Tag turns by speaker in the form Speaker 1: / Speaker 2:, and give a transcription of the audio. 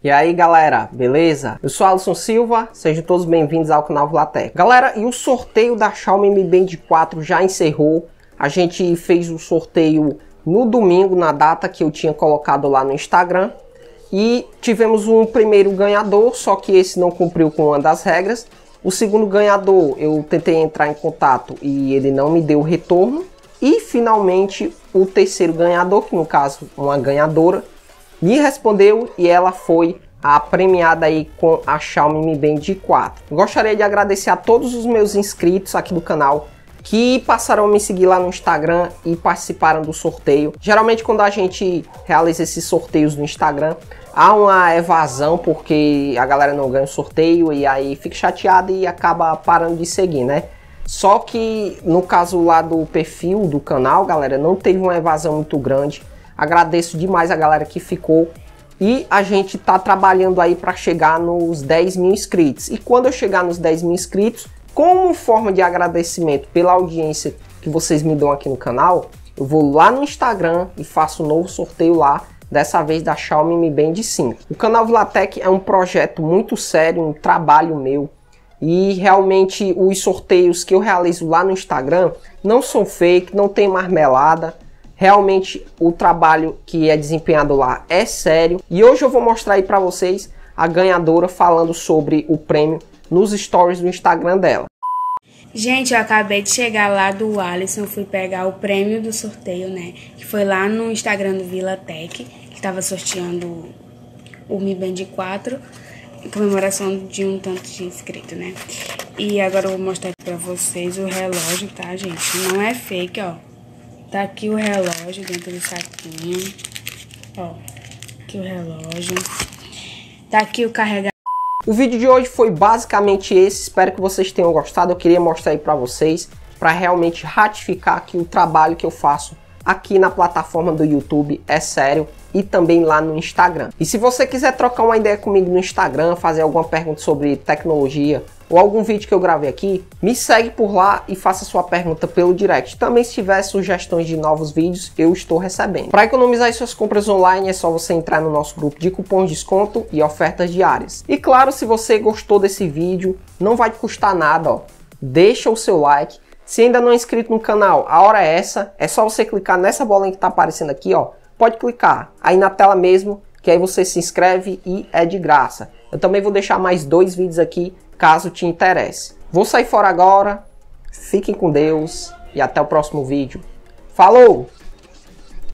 Speaker 1: E aí galera, beleza? Eu sou Alisson Silva, sejam todos bem-vindos ao canal Vlatec. Galera, e o sorteio da Xiaomi Mi Band 4 já encerrou. A gente fez o sorteio no domingo, na data que eu tinha colocado lá no Instagram. E tivemos um primeiro ganhador, só que esse não cumpriu com uma das regras. O segundo ganhador, eu tentei entrar em contato e ele não me deu retorno. E finalmente o terceiro ganhador, que no caso uma ganhadora, me respondeu e ela foi a premiada aí com a Xiaomi Mi Band 4. Gostaria de agradecer a todos os meus inscritos aqui do canal que passaram a me seguir lá no Instagram e participaram do sorteio. Geralmente quando a gente realiza esses sorteios no Instagram, há uma evasão porque a galera não ganha o sorteio e aí fica chateada e acaba parando de seguir, né? Só que no caso lá do perfil do canal, galera, não teve uma evasão muito grande. Agradeço demais a galera que ficou. E a gente tá trabalhando aí para chegar nos 10 mil inscritos. E quando eu chegar nos 10 mil inscritos, como forma de agradecimento pela audiência que vocês me dão aqui no canal, eu vou lá no Instagram e faço um novo sorteio lá, dessa vez da Xiaomi Mi Band 5. O canal Vlatec é um projeto muito sério, um trabalho meu, e realmente os sorteios que eu realizo lá no Instagram não são fake, não tem marmelada, Realmente o trabalho que é desempenhado lá é sério. E hoje eu vou mostrar aí para vocês a ganhadora falando sobre o prêmio nos stories do Instagram dela.
Speaker 2: Gente, eu acabei de chegar lá do Alisson, fui pegar o prêmio do sorteio, né? Que foi lá no Instagram do Vila Tech, que estava sorteando o Mi Band 4, em comemoração de um tanto de inscrito, né? E agora eu vou mostrar para vocês o relógio, tá, gente? Não é fake, ó. Tá aqui o relógio dentro do saquinho. Ó, aqui o relógio. Tá aqui o carregador.
Speaker 1: O vídeo de hoje foi basicamente esse. Espero que vocês tenham gostado. Eu queria mostrar aí para vocês, para realmente ratificar que o trabalho que eu faço aqui na plataforma do YouTube é sério e também lá no Instagram. E se você quiser trocar uma ideia comigo no Instagram, fazer alguma pergunta sobre tecnologia ou algum vídeo que eu gravei aqui, me segue por lá e faça sua pergunta pelo direct. Também se tiver sugestões de novos vídeos, eu estou recebendo. Para economizar suas compras online é só você entrar no nosso grupo de cupons de desconto e ofertas diárias. E claro, se você gostou desse vídeo, não vai te custar nada, ó. Deixa o seu like. Se ainda não é inscrito no canal, a hora é essa. É só você clicar nessa bolinha que está aparecendo aqui, ó. Pode clicar aí na tela mesmo, que aí você se inscreve e é de graça. Eu também vou deixar mais dois vídeos aqui caso te interesse. Vou sair fora agora, fiquem com Deus e até o próximo vídeo. Falou!